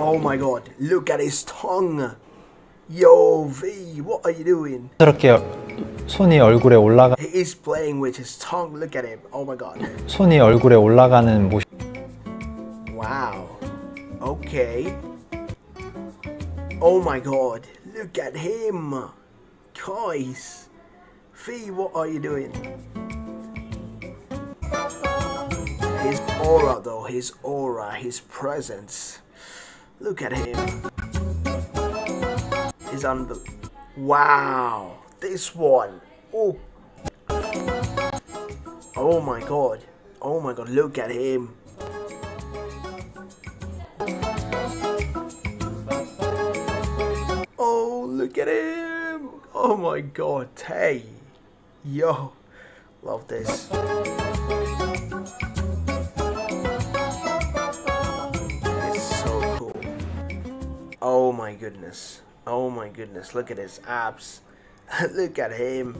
Oh my god, look at his tongue. Yo, V, what are you doing? 스럽게 손이 얼굴에 올라가 He is playing with his tongue. Look at him. Oh my god. 손이 얼굴에 올라가는 모습 Wow. Okay. Oh my god. Look at him. Guys. V, what are you doing? His aura though, his aura, his presence. Look at him. He's unbel- Wow. This one. Oh. Oh my god. Oh my god, look at him. Oh, look at him! Oh my god, hey! Yo, love this. Oh my goodness. Oh my goodness, look at his abs. look at him.